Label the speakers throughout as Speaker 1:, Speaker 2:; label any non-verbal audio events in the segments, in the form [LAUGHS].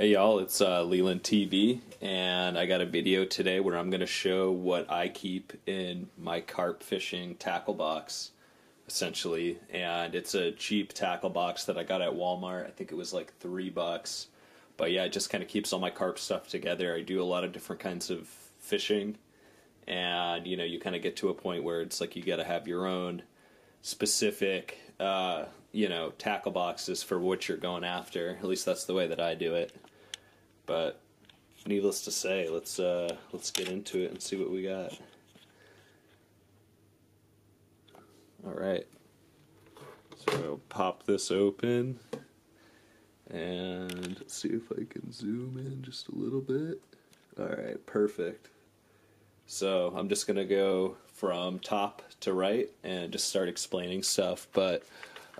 Speaker 1: Hey y'all, it's uh, Leland TV, and I got a video today where I'm going to show what I keep in my carp fishing tackle box, essentially. And it's a cheap tackle box that I got at Walmart. I think it was like three bucks. But yeah, it just kind of keeps all my carp stuff together. I do a lot of different kinds of fishing, and you know, you kind of get to a point where it's like you got to have your own specific, uh, you know, tackle boxes for what you're going after. At least that's the way that I do it. But needless to say, let's uh, let's get into it and see what we got. All right. So pop this open and see if I can zoom in just a little bit. All right, perfect. So I'm just gonna go from top to right and just start explaining stuff. But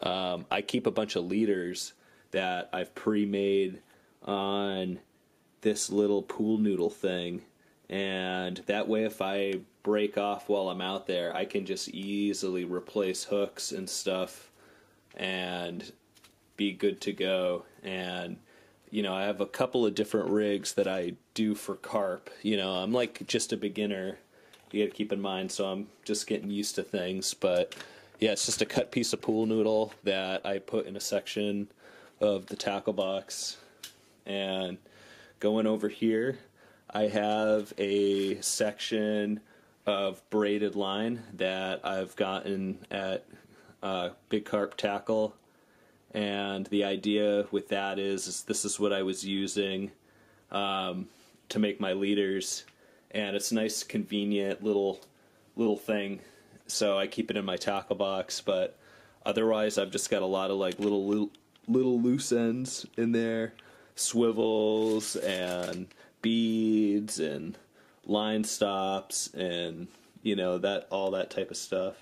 Speaker 1: um, I keep a bunch of leaders that I've pre-made on this little pool noodle thing. And that way, if I break off while I'm out there, I can just easily replace hooks and stuff and be good to go. And, you know, I have a couple of different rigs that I do for carp. You know, I'm like just a beginner. You got to keep in mind, so I'm just getting used to things. But yeah, it's just a cut piece of pool noodle that I put in a section of the tackle box. And Going over here, I have a section of braided line that I've gotten at uh, Big Carp Tackle. And the idea with that is, is this is what I was using um, to make my leaders. And it's a nice, convenient little little thing. So I keep it in my tackle box. But otherwise, I've just got a lot of like little little, little loose ends in there swivels and beads and line stops and you know that all that type of stuff.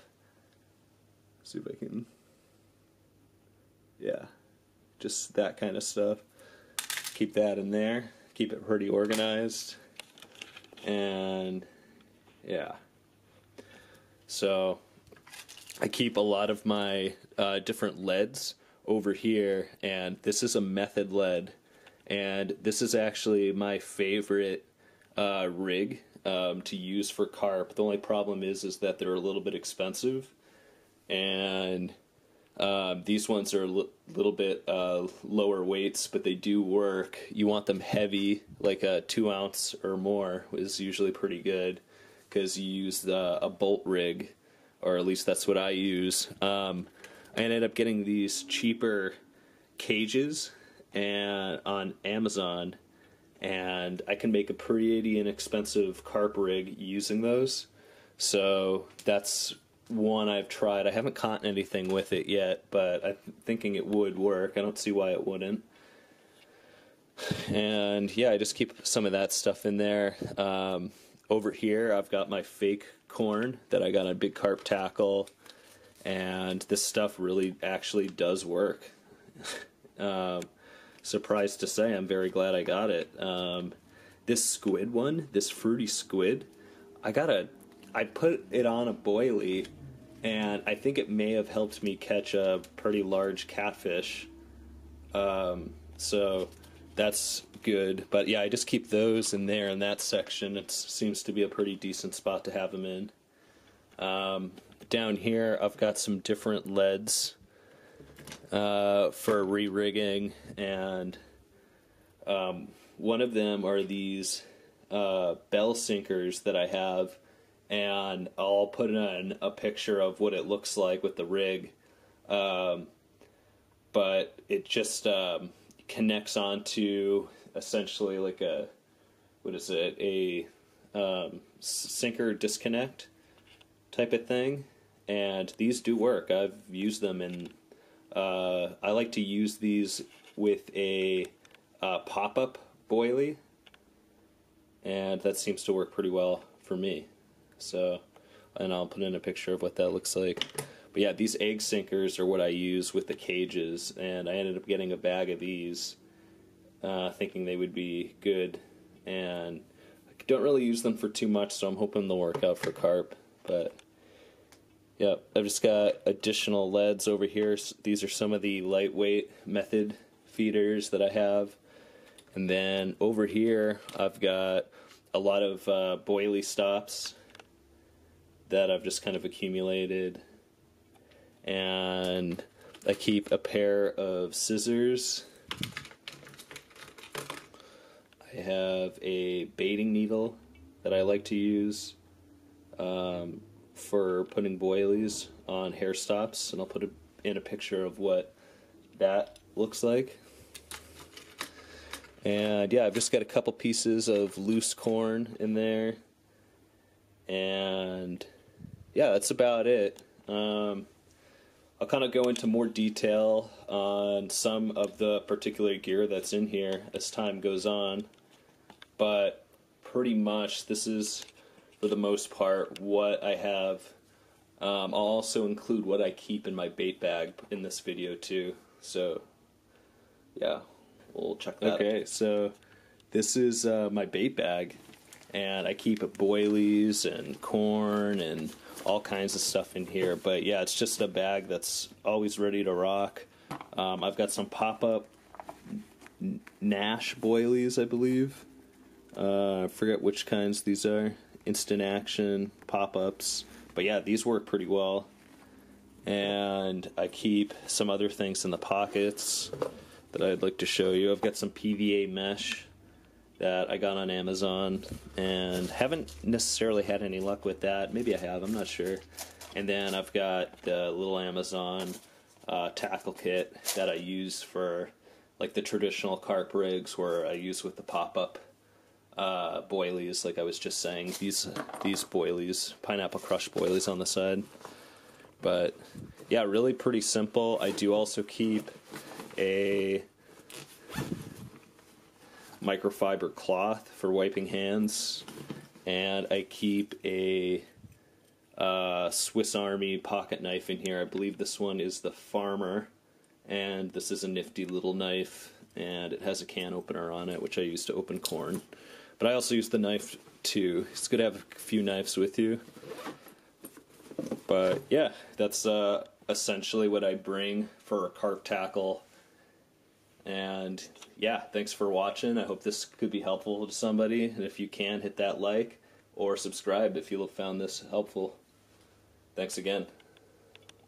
Speaker 1: see if I can yeah. Just that kind of stuff. Keep that in there. Keep it pretty organized. And yeah. So I keep a lot of my uh, different leads over here, and this is a method lead and this is actually my favorite uh, rig um, to use for carp. The only problem is is that they're a little bit expensive, and um, these ones are a l- little bit uh, lower weights, but they do work. You want them heavy, like a two ounce or more is usually pretty good because you use the, a bolt rig, or at least that's what I use. Um, I ended up getting these cheaper cages and on Amazon, and I can make a pretty inexpensive carp rig using those. So that's one I've tried. I haven't caught anything with it yet, but I'm thinking it would work. I don't see why it wouldn't. And yeah, I just keep some of that stuff in there. Um, over here, I've got my fake corn that I got on Big Carp Tackle, and this stuff really actually does work. [LAUGHS] um, surprised to say, I'm very glad I got it. Um, this squid one, this fruity squid, I got a, I put it on a boilie, and I think it may have helped me catch a pretty large catfish. Um, so that's good. But yeah, I just keep those in there in that section. It seems to be a pretty decent spot to have them in. Um, down here, I've got some different leads uh, for re-rigging, and um, one of them are these uh, bell sinkers that I have, and I'll put in a picture of what it looks like with the rig. Um, but it just um, connects onto essentially like a what is it a um, sinker disconnect type of thing and these do work i've used them in uh, I like to use these with a uh, pop-up boilie, and that seems to work pretty well for me. So, and I'll put in a picture of what that looks like. But yeah, these egg sinkers are what I use with the cages, and I ended up getting a bag of these, uh, thinking they would be good, and I don't really use them for too much, so I'm hoping they'll work out for carp. But Yep, I've just got additional leads over here. These are some of the lightweight method feeders that I have. And then over here, I've got a lot of uh, boilie stops that I've just kind of accumulated. And I keep a pair of scissors. I have a baiting needle that I like to use um, for putting boilies on hair stops, and I'll put in a picture of what that looks like. And yeah, I've just got a couple pieces of loose corn in there. And yeah, that's about it. Um, I'll kind of go into more detail on some of the particular gear that's in here as time goes on. But pretty much, this is for the most part what I have. Um, I'll also include what I keep in my bait bag in this video too. So, yeah, we'll check that. Okay, so this is uh, my bait bag, and I keep boilies and corn and all kinds of stuff in here. But yeah, it's just a bag that's always ready to rock. Um, I've got some pop up Nash boilies, I believe. Uh, I forget which kinds these are. Instant action, pop ups. But yeah, these work pretty well. And I keep some other things in the pockets that I'd like to show you. I've got some PVA mesh that I got on Amazon and haven't necessarily had any luck with that. Maybe I have, I'm not sure. And then I've got the little Amazon uh, tackle kit that I use for like the traditional carp rigs where I use with the pop up uh, boilies, like I was just saying. These these boilies, pineapple crush boilies on the side. But yeah, really pretty simple. I do also keep a microfiber cloth for wiping hands, and I keep a uh, Swiss Army pocket knife in here. I believe this one is the Farmer, and this is a nifty little knife, and it has a can opener on it, which I use to open corn. But I also use the knife too. It's good to have a few knives with you. But yeah, that's uh, essentially what I bring for a carp tackle and yeah, thanks for watching. I hope this could be helpful to somebody. And if you can, hit that like or subscribe if you found this helpful. Thanks again.